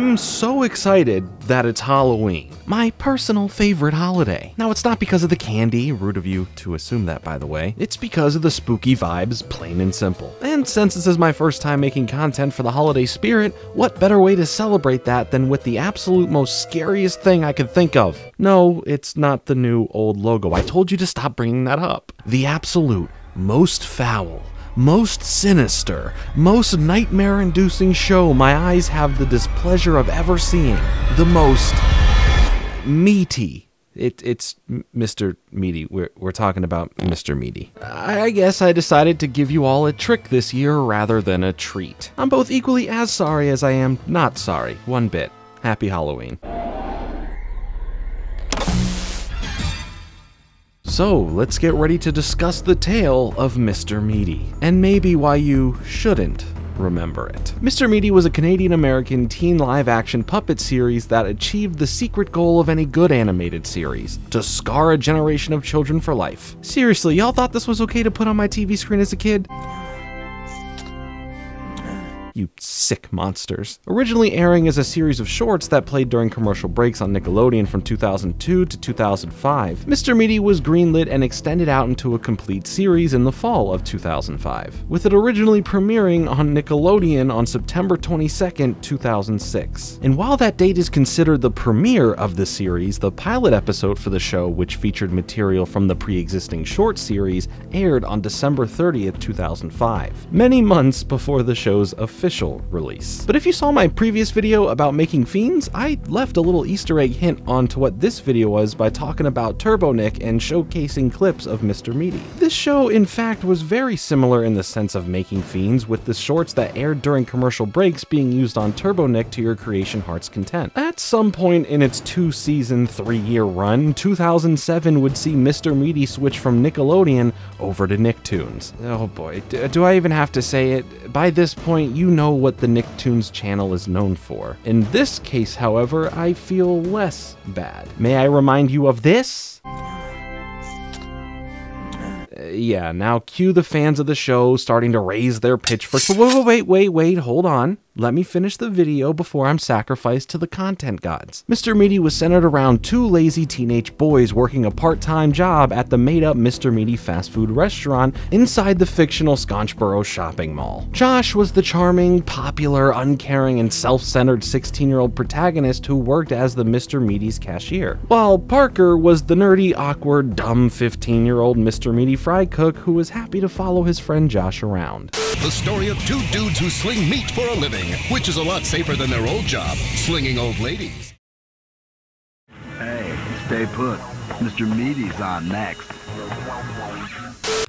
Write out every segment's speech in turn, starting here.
I'm so excited that it's Halloween, my personal favorite holiday. Now, it's not because of the candy, rude of you to assume that by the way, it's because of the spooky vibes, plain and simple. And since this is my first time making content for the holiday spirit, what better way to celebrate that than with the absolute most scariest thing I could think of? No, it's not the new old logo. I told you to stop bringing that up. The absolute most foul, most sinister, most nightmare inducing show my eyes have the displeasure of ever seeing. The most meaty. It, it's Mr. Meaty. We're, we're talking about Mr. Meaty. I I guess I decided to give you all a trick this year rather than a treat. I'm both equally as sorry as I am not sorry, one bit. Happy Halloween. So, let's get ready to discuss the tale of Mr. Meaty, and maybe why you shouldn't remember it. Mr. Meaty was a Canadian American teen live action puppet series that achieved the secret goal of any good animated series to scar a generation of children for life. Seriously, y'all thought this was okay to put on my TV screen as a kid? You sick monsters. Originally airing as a series of shorts that played during commercial breaks on Nickelodeon from 2002 to 2005, Mr. Meaty was greenlit and extended out into a complete series in the fall of 2005, with it originally premiering on Nickelodeon on September 22, 2006. And while that date is considered the premiere of the series, the pilot episode for the show, which featured material from the pre-existing short series, aired on December 30th, 2005, many months before the show's official release. But if you saw my previous video about making fiends, I left a little easter egg hint onto what this video was by talking about Turbo Nick and showcasing clips of Mr. Meaty. This show, in fact, was very similar in the sense of making fiends, with the shorts that aired during commercial breaks being used on Turbo Nick to your creation heart's content. At some point in its two season, three year run, 2007 would see Mr. Meaty switch from Nickelodeon over to Nicktoons. Oh boy, do I even have to say it? By this point, you know what the Nicktoons channel is known for. In this case, however, I feel less bad. May I remind you of this? Uh, yeah, now cue the fans of the show starting to raise their pitchforks. Wait, wait, wait, wait, hold on. Let me finish the video before I'm sacrificed to the content gods. Mr. Meaty was centered around two lazy teenage boys working a part-time job at the made-up Mr. Meaty fast food restaurant inside the fictional Scotchboro shopping mall. Josh was the charming, popular, uncaring, and self-centered 16-year-old protagonist who worked as the Mr. Meaty's cashier, while Parker was the nerdy, awkward, dumb 15-year-old Mr. Meaty fry cook who was happy to follow his friend Josh around. The story of two dudes who sling meat for a living, which is a lot safer than their old job, slinging old ladies. Hey, stay put. Mr. Meaty's on next.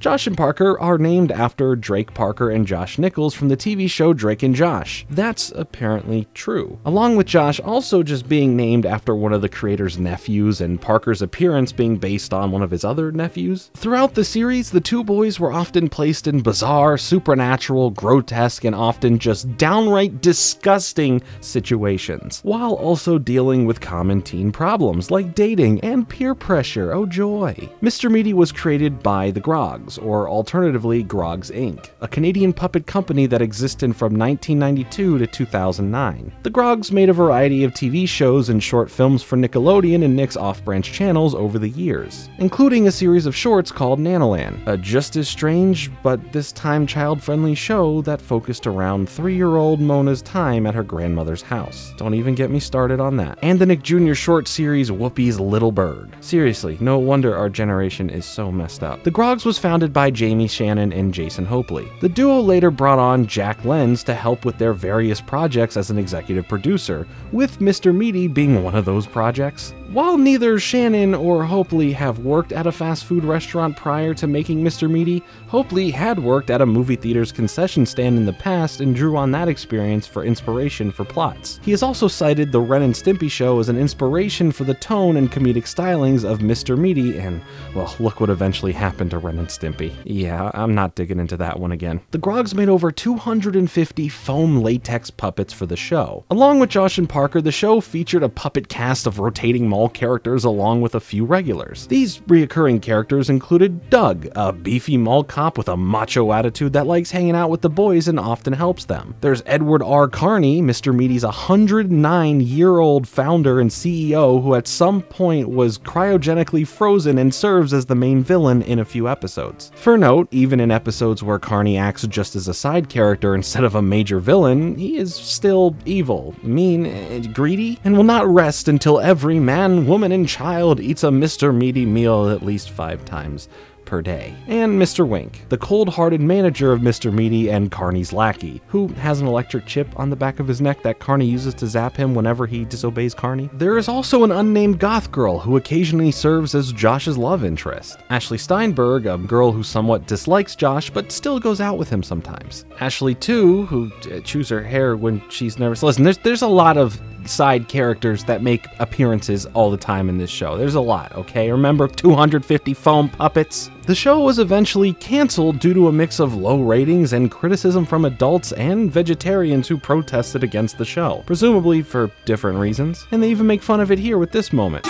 Josh and Parker are named after Drake Parker and Josh Nichols from the TV show Drake and Josh. That's apparently true. Along with Josh also just being named after one of the creator's nephews and Parker's appearance being based on one of his other nephews. Throughout the series, the two boys were often placed in bizarre, supernatural, grotesque, and often just downright disgusting situations, while also dealing with common teen problems like dating and peer pressure. Oh joy. Mr. Meaty was created by the Grogs, or alternatively Grogs Inc., a Canadian puppet company that existed from 1992 to 2009. The Grogs made a variety of TV shows and short films for Nickelodeon and Nick's off-branch channels over the years, including a series of shorts called Nanalan', a just as strange but this time child-friendly show that focused around three-year-old Mona's time at her grandmother's house. Don't even get me started on that. And the Nick Jr. short series Whoopi's Littleburg. Seriously, no wonder our generation is so messed up. The Grogs was founded by Jamie Shannon and Jason Hopley. The duo later brought on Jack Lenz to help with their various projects as an executive producer, with Mr. Meaty being one of those projects. While neither Shannon or Hopley have worked at a fast food restaurant prior to making Mr. Meaty, Hopley had worked at a movie theater's concession stand in the past and drew on that experience for inspiration for plots. He has also cited the Ren and Stimpy show as an inspiration for the tone and comedic stylings of Mr. Meaty, and, well, look what eventually happened to Ren and Stimpy. Yeah, I'm not digging into that one again. The Grogs made over 250 foam latex puppets for the show. Along with Josh and Parker, the show featured a puppet cast of rotating mall characters along with a few regulars. These reoccurring characters included Doug, a beefy mall cop with a macho attitude that likes hanging out with the boys and often helps them. There's Edward R. Carney, Mr. Meaty's 109 year old founder and CEO who at some point was cryogenically frozen and serves as the main villain in a few episodes. For note, even in episodes where Carney acts just as a side character instead of a major villain, he is still evil, mean, greedy, and will not rest until every man, woman, and child eats a Mr. Meaty meal at least five times per day. And Mr. Wink, the cold hearted manager of Mr. Meaty and Carney's lackey, who has an electric chip on the back of his neck that Carney uses to zap him whenever he disobeys Carney. There is also an unnamed goth girl who occasionally serves as Josh's love interest. Ashley Steinberg, a girl who somewhat dislikes Josh but still goes out with him sometimes. Ashley, too, who uh, chews her hair when she's nervous. Listen, there's, there's a lot of side characters that make appearances all the time in this show. There's a lot, okay? Remember 250 foam puppets? The show was eventually canceled due to a mix of low ratings and criticism from adults and vegetarians who protested against the show, presumably for different reasons. And they even make fun of it here with this moment.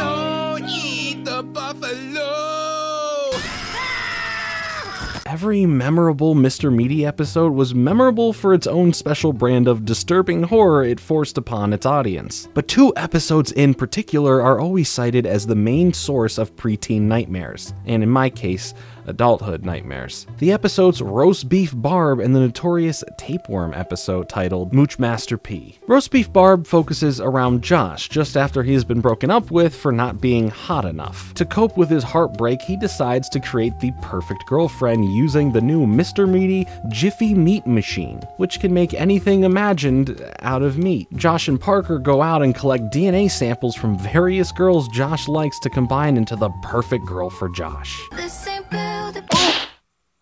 Every memorable Mr. Meaty episode was memorable for its own special brand of disturbing horror it forced upon its audience. But two episodes in particular are always cited as the main source of preteen nightmares, and in my case, adulthood nightmares. The episodes Roast Beef Barb and the notorious Tapeworm episode titled Mooch Master P. Roast Beef Barb focuses around Josh just after he has been broken up with for not being hot enough. To cope with his heartbreak, he decides to create the perfect girlfriend using the new Mr. Meaty Jiffy Meat Machine, which can make anything imagined out of meat. Josh and Parker go out and collect DNA samples from various girls Josh likes to combine into the perfect girl for Josh.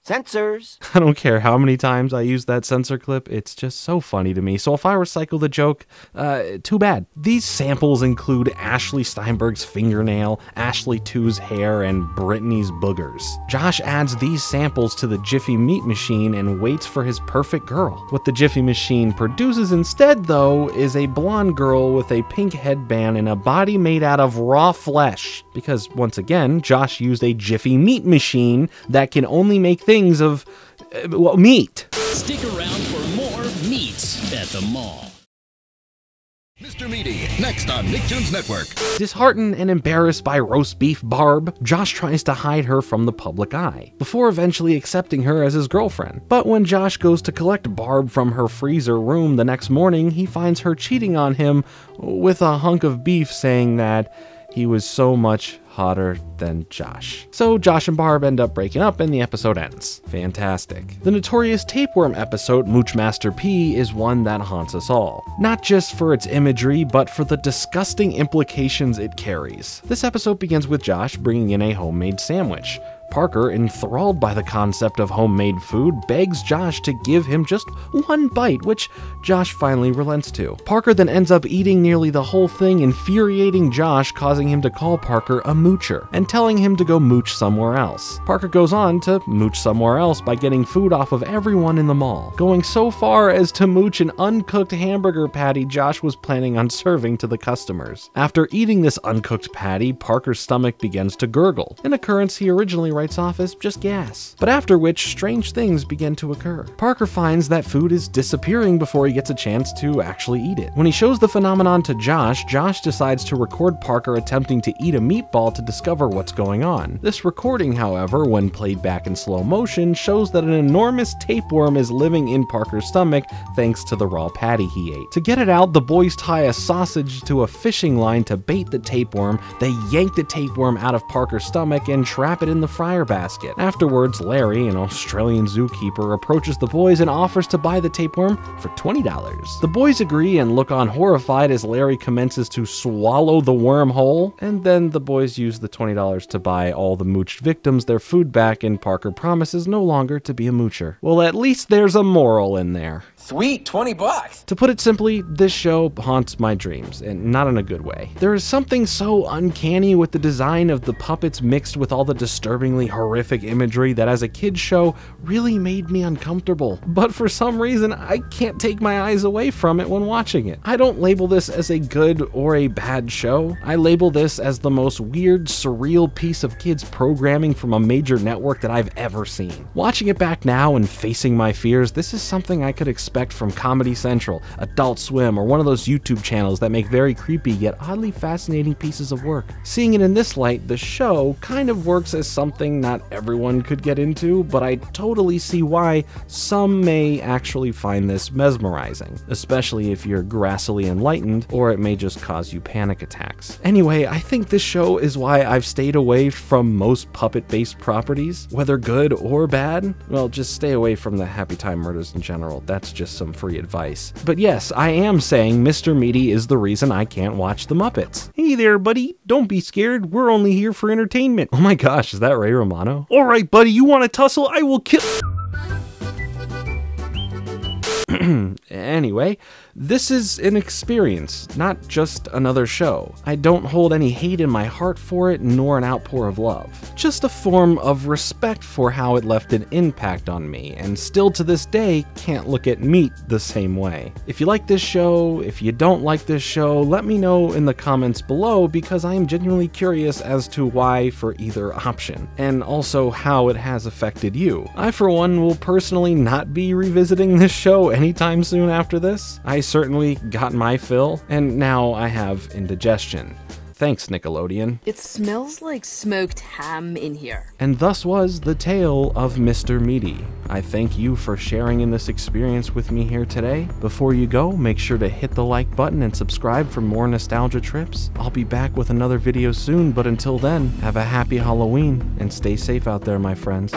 Censors. I don't care how many times I use that censor clip, it's just so funny to me. So if I recycle the joke, uh, too bad. These samples include Ashley Steinberg's fingernail, Ashley 2's hair, and Brittany's boogers. Josh adds these samples to the Jiffy Meat Machine and waits for his perfect girl. What the Jiffy Machine produces instead, though, is a blonde girl with a pink headband and a body made out of raw flesh. Because, once again, Josh used a Jiffy Meat Machine that can only make things of, uh, well, meat. Stick around for more meats at the mall. Mr. Meaty, next on Nicktoons Network. Disheartened and embarrassed by roast beef Barb, Josh tries to hide her from the public eye, before eventually accepting her as his girlfriend. But when Josh goes to collect Barb from her freezer room the next morning, he finds her cheating on him with a hunk of beef saying that he was so much hotter than Josh. So Josh and Barb end up breaking up and the episode ends. Fantastic. The notorious tapeworm episode Mooch Master P is one that haunts us all. Not just for its imagery, but for the disgusting implications it carries. This episode begins with Josh bringing in a homemade sandwich. Parker, enthralled by the concept of homemade food, begs Josh to give him just one bite, which Josh finally relents to. Parker then ends up eating nearly the whole thing, infuriating Josh, causing him to call Parker a moocher and telling him to go mooch somewhere else. Parker goes on to mooch somewhere else by getting food off of everyone in the mall, going so far as to mooch an uncooked hamburger patty Josh was planning on serving to the customers. After eating this uncooked patty, Parker's stomach begins to gurgle, an occurrence he originally writes off as just gas. But after which, strange things begin to occur. Parker finds that food is disappearing before he gets a chance to actually eat it. When he shows the phenomenon to Josh, Josh decides to record Parker attempting to eat a meatball to discover what's going on. This recording, however, when played back in slow motion, shows that an enormous tapeworm is living in Parker's stomach thanks to the raw patty he ate. To get it out, the boys tie a sausage to a fishing line to bait the tapeworm. They yank the tapeworm out of Parker's stomach and trap it in the fry fire basket. Afterwards, Larry, an Australian zookeeper, approaches the boys and offers to buy the tapeworm for $20. The boys agree and look on horrified as Larry commences to swallow the worm whole, and then the boys use the $20 to buy all the mooched victims their food back, and Parker promises no longer to be a moocher. Well, at least there's a moral in there. Sweet, 20 bucks. To put it simply, this show haunts my dreams, and not in a good way. There is something so uncanny with the design of the puppets mixed with all the disturbingly horrific imagery that as a kid's show really made me uncomfortable. But for some reason, I can't take my eyes away from it when watching it. I don't label this as a good or a bad show. I label this as the most weird, surreal piece of kids programming from a major network that I've ever seen. Watching it back now and facing my fears, this is something I could expect from Comedy Central, Adult Swim, or one of those YouTube channels that make very creepy yet oddly fascinating pieces of work. Seeing it in this light, the show kind of works as something not everyone could get into, but I totally see why some may actually find this mesmerizing, especially if you're grassily enlightened, or it may just cause you panic attacks. Anyway, I think this show is why I've stayed away from most puppet based properties, whether good or bad. Well, just stay away from the Happy Time murders in general. That's just some free advice. But yes, I am saying Mr. Meaty is the reason I can't watch The Muppets. Hey there, buddy. Don't be scared. We're only here for entertainment. Oh my gosh, is that Ray Romano? All right, buddy, you want to tussle? I will kill. anyway, this is an experience, not just another show. I don't hold any hate in my heart for it, nor an outpour of love. Just a form of respect for how it left an impact on me, and still to this day can't look at meat the same way. If you like this show, if you don't like this show, let me know in the comments below because I am genuinely curious as to why for either option, and also how it has affected you. I, for one, will personally not be revisiting this show anytime soon after this. I certainly got my fill, and now I have indigestion. Thanks, Nickelodeon. It smells like smoked ham in here. And thus was the tale of Mr. Meaty. I thank you for sharing in this experience with me here today. Before you go, make sure to hit the like button and subscribe for more nostalgia trips. I'll be back with another video soon, but until then, have a happy Halloween and stay safe out there, my friends.